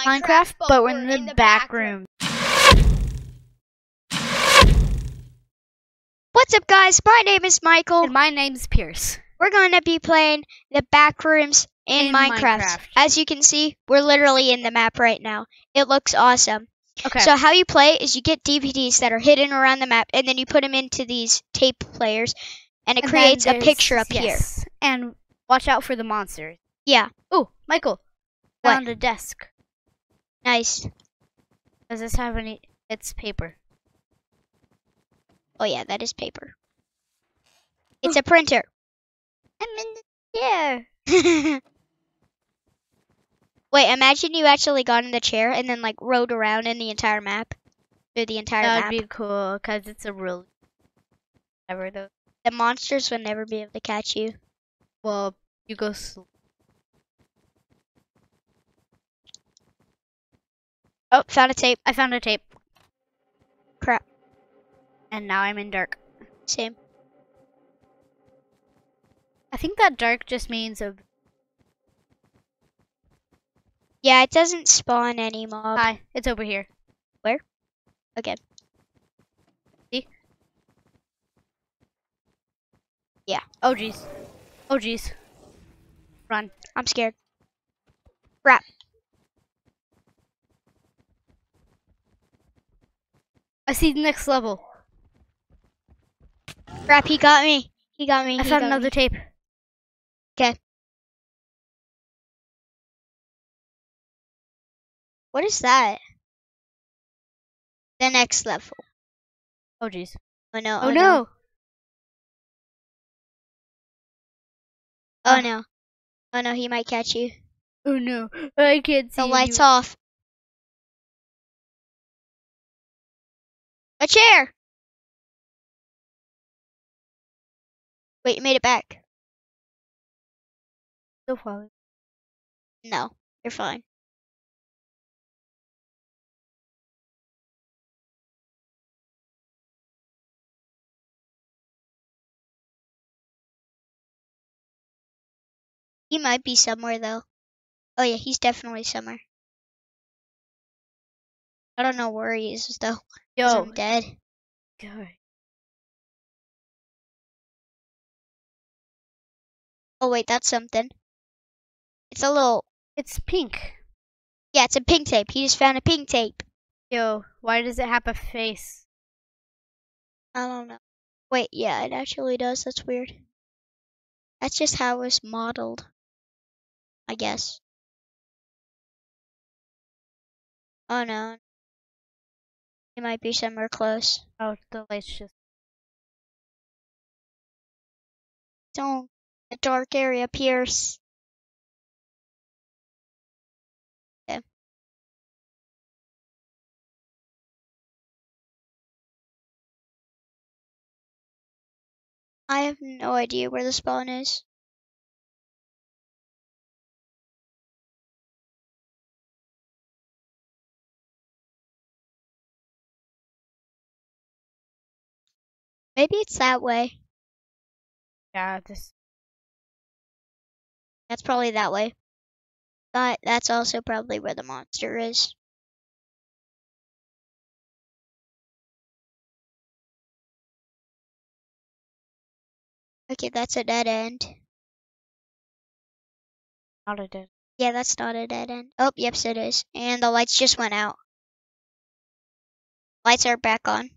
Minecraft, but we're in the back room. What's up, guys? My name is Michael. And my name's Pierce. We're going to be playing the back rooms in, In Minecraft. Minecraft. As you can see, we're literally in the map right now. It looks awesome. Okay. So how you play is you get DVDs that are hidden around the map, and then you put them into these tape players, and it And creates a picture up here. yes. And watch out for the monsters. Yeah, Oh, Michael. What? Found a desk. Nice. Does this have any? It's paper. Oh yeah, that is paper. It's a printer. I'm in the chair. Wait, imagine you actually got in the chair and then like rode around in the entire map. Through the entire That map. would be cool because it's a real. Ever though. The monsters would never be able to catch you. Well, you go. Sl- Oh, found a tape. I found a tape, Crap. and now I'm in dark. Same. I think that dark just means a. Yeah, it doesn't spawn any mob. Hi, it's over here. Where? Okay. See? Yeah. Oh jeez. Oh jeez. Run. I'm scared. Crap. I see the next level. Crap, he got me. He got me. I he found another me. tape. Okay. What is that? The next level. Oh jeez. Oh no. Oh, oh no. Oh ah. no. Oh no, he might catch you. Oh no. I can't see The lights you. off. A chair! Wait, you made it back. Still falling. No, you're fine. He might be somewhere though. Oh yeah, he's definitely somewhere. I don't know where he is though. Yo. I'm dead. God. Oh wait, that's something. It's a little It's pink. yeah, it's a pink tape. He just found a pink tape. Yo, why does it have a face? I don't know. Wait, yeah, it actually does. That's weird. That's just how it's modeled. I guess. Oh no. He might be somewhere close. Oh, the lights just. Don't. The dark area, Pierce. Okay. I have no idea where the spawn is. Maybe it's that way. Yeah, this. That's probably that way. But that's also probably where the monster is. Okay, that's a dead end. Not a dead. Yeah, that's not a dead end. Oh, yep, it is. And the lights just went out. Lights are back on.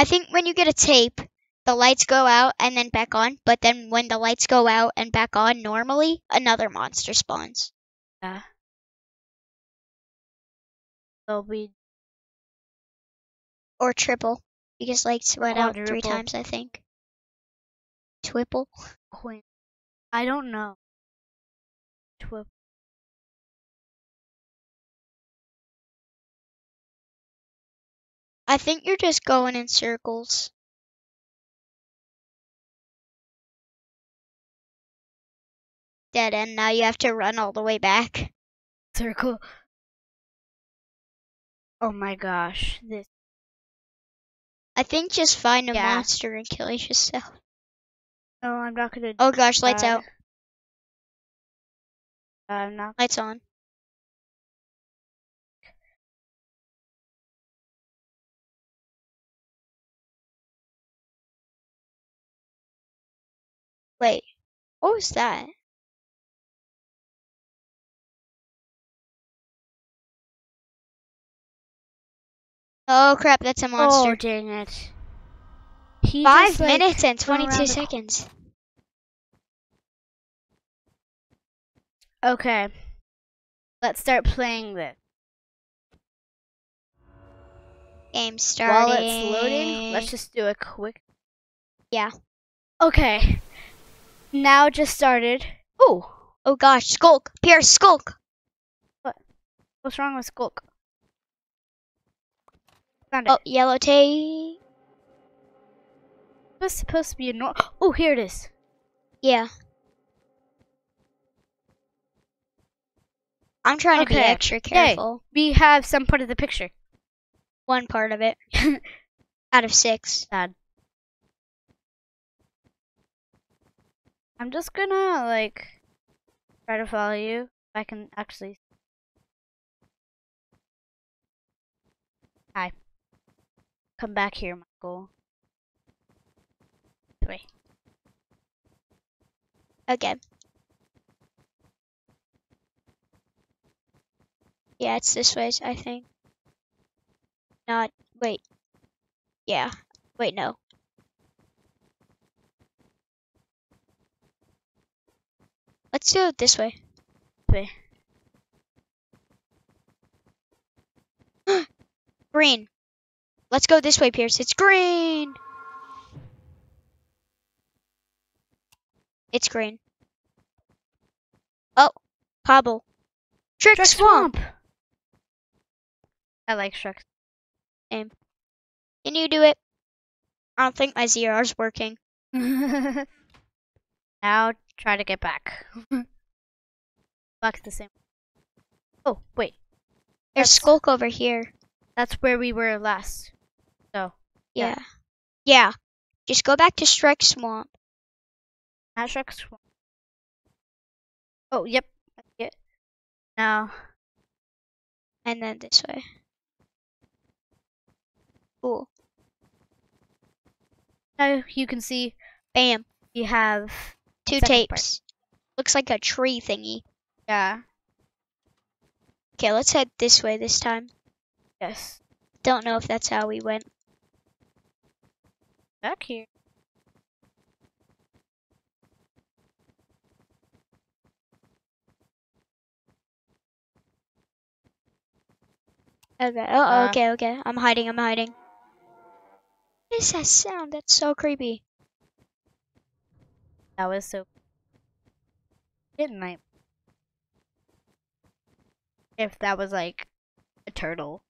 I think when you get a tape, the lights go out and then back on, but then when the lights go out and back on normally, another monster spawns. Yeah. There'll be. Or triple. Because lights went out three times, I think. Twipple? I don't know. I think you're just going in circles. Dead end. Now you have to run all the way back. Circle. Oh my gosh. This. I think just find a Yeah. monster and kill yourself. No, I'm not gonna. Oh gosh, lights out. I'm not. Lights on. Wait, what was that? Oh crap, that's a monster. Oh dang it! He Five just, like, minutes and 22 seconds. Okay. Let's start playing this. Game starting. While it's loading, let's just do a quick. Yeah. Okay. Now just started. Oh, Oh gosh, Sculk! Pierce, Sculk! What? what's wrong with Sculk? Found it. Oh, yellow tape. It was supposed to be a nor- Oh, here it is. Yeah. I'm trying to be Okay, extra yay. careful. We have some part of the picture. One part of it. Out of six. Sad. I'm just gonna like try to follow you. If I can actually. Hi. Come back here, Michael. Wait. Okay. Yeah, it's this way, I think. Not, wait. Yeah. Wait, no. Let's do it this way. Green. Let's go this way, Pierce. It's green. It's green. Oh, cobble. Trick, Shrek Swamp. Swamp. I like Shrek. Aim. Can you do it? I don't think my ZR's working. now try to get back. back the same. Oh wait, There's That's- Sculk over here. that's where we were last. So Yeah. Yeah. Yeah. Just go back to Shrek Swamp. Not Shrek Swamp. Oh yep. It. Now And then this way. Cool. now you can see Bam. we have Two Second part. tapes. Looks like a tree thingy. yeah Okay, let's head this way this time. yes Don't know if that's how we went. back here. Okay. Oh, Uh. okay, okay. I'm hiding. I'm hiding. What is that sound? That's so creepy. That was so. Didn't I? If that was like a turtle.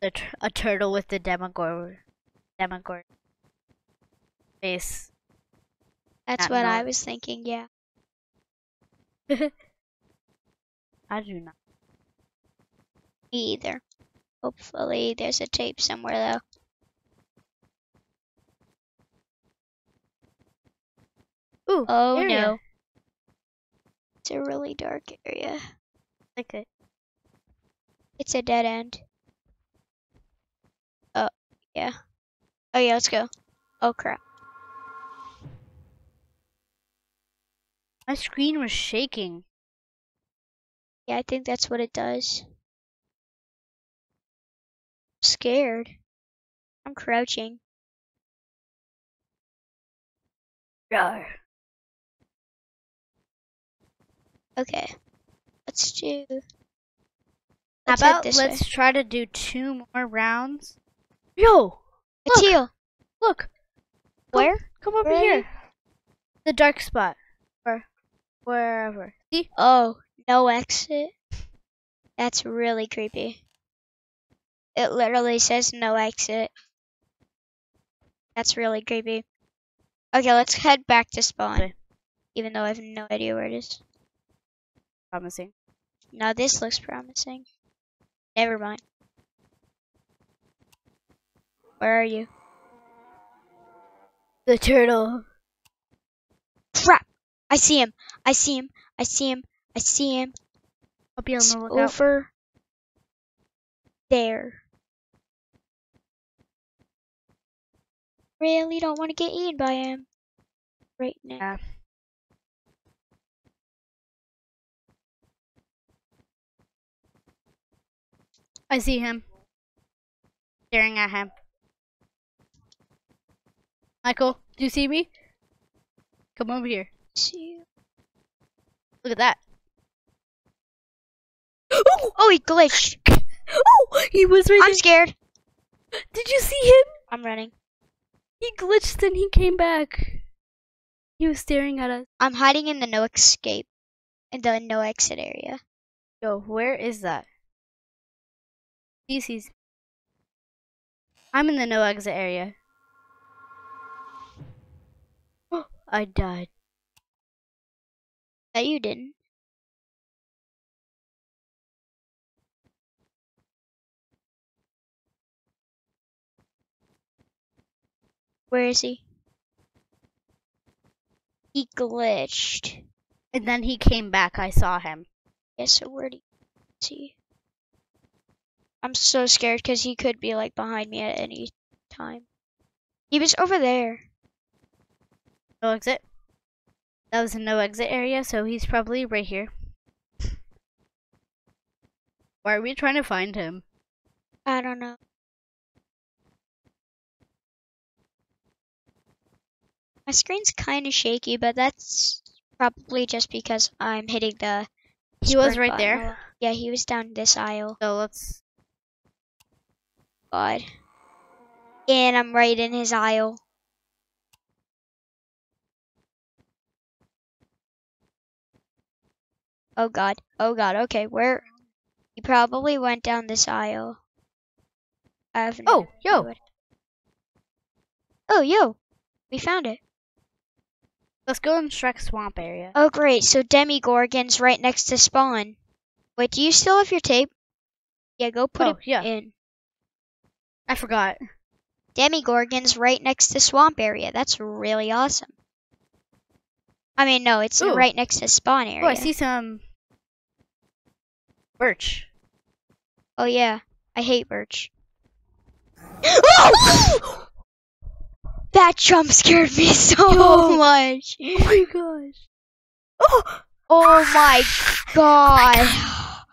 A, a turtle with the demogorgon, demogorgon face. That's Not what I was thinking. Yeah. I do not. Me either. Hopefully, there's a tape somewhere though. Ooh. Oh area. no. It's a really dark area. Like it. It's a dead end. Oh, yeah. Oh yeah, let's go. Oh crap. My screen was shaking. Yeah, I think that's what it does. I'm scared. I'm crouching. Rawr. Okay. Let's do. How Let's head about this let's way. try to do two more rounds? Yo, A look. teal. look. Where? Come over Where here. The dark spot. Or wherever. See? Oh, no exit. That's really creepy. It literally says no exit. That's really creepy. Okay, let's head back to spawn. Okay. Even though I have no idea where it is. Promising. Now this looks promising. Never mind. Where are you? The turtle. Crap! I see him. I see him. I see him. I see him. I'll be on the lookout. over there. Really don't want to get eaten by him right now. Yeah. I see him. Staring at him. Michael, do you see me? Come over here. See- Look at that. Oh, he glitched. Oh, he was right I'm scared. Did you see him? I'm running. He glitched and he came back. He was staring at us. I'm hiding in the no escape, in the no exit area. Yo, where is that? Sees. I'm in the no exit area. I died. That you didn't. Where is he? He glitched. And then he came back. I saw him. Yeah, so where do you see? I'm so scared because he could be like behind me at any time. He was over there. No exit. That was a no exit area, so he's probably right here. Why are we trying to find him? I don't know. My screen's kind of shaky, but that's probably just because I'm hitting the. He was right button there. Yeah, he was down this aisle. So let's. God. And I'm right in his aisle. Oh God. Oh God. Okay, where? He probably went down this aisle. I have no Oh, yo. Oh, yo. We found it. Let's go in Shrek Swamp area. Oh, great. So Demigorgon's right next to spawn. Wait, do you still have your tape? Yeah, go put oh, it yeah. in. I forgot. Demigorgon's right next to swamp area. That's really awesome. I mean, no, it's Ooh. right next to spawn area. Oh, I see some birch. Oh yeah, I hate birch. that jump scared me so Yo. much. Oh my gosh. Oh. Oh, oh my god.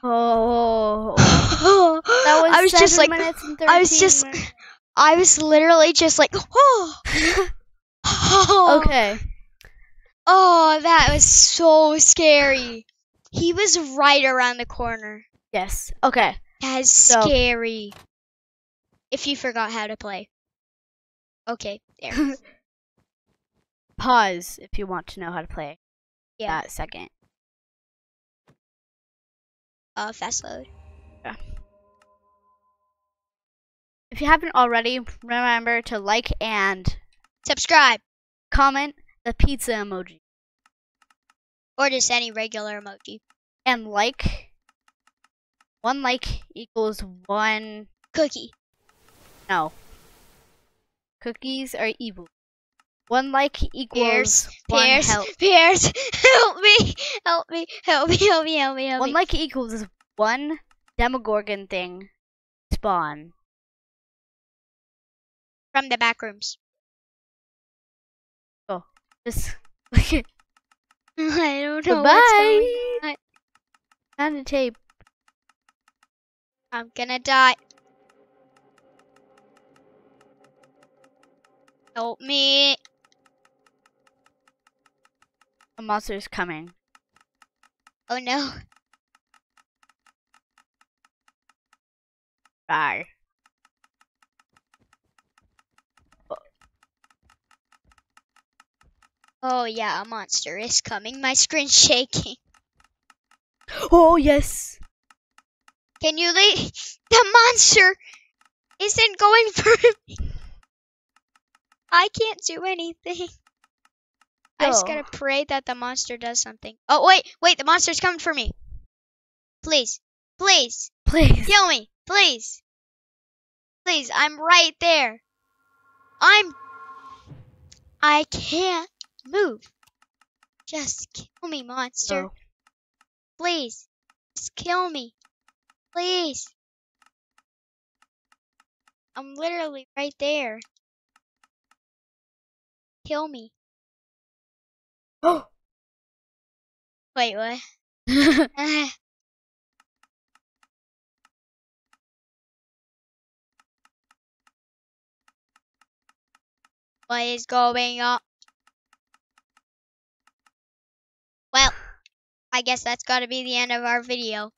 Oh. That was I was just like, I was just- minutes. I was literally just like, oh, oh, okay. oh, that was so scary. He was right around the corner. Yes. Okay. That's So- scary. If you forgot how to play. Okay, there. Pause if you want to know how to play Yeah. that second. Uh, fast load. If you haven't already, remember to like and Subscribe. comment the pizza emoji. Or just any regular emoji. And like. One like equals one. Cookie. No. Cookies are evil. One like equals Pierce. one Pierce. help. Pierce. Help me. Help me. Help me. Help me. Help me. Help One me. like equals one Demogorgon thing spawn. From the back rooms. Oh, Just I don't know what's going on. Tape. I'm gonna die. Help me. A monster's coming. Oh no. Bye. Oh yeah, a monster is coming. My screen's shaking. Oh yes. Can you leave? The monster isn't going for me. I can't do anything. I just gotta oh. pray that the monster does something. Oh wait, wait, the monster's coming for me. Please, please, Please. kill me, please. Please, I'm right there. I'm. I can't move. Just kill me, monster. Oh. Please. Just kill me. Please. I'm literally right there. Kill me. Oh. Wait, what? Uh. what is going on? Well, I guess that's got to be the end of our video.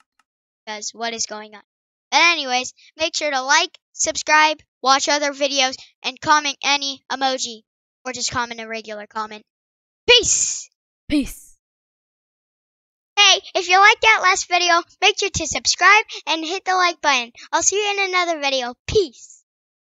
Because what is going on? But anyways, make sure to like, subscribe, watch other videos, and comment any emoji. Or just comment a regular comment. Peace! Peace. Hey, if you liked that last video, make sure to subscribe and hit the like button. I'll see you in another video. Peace!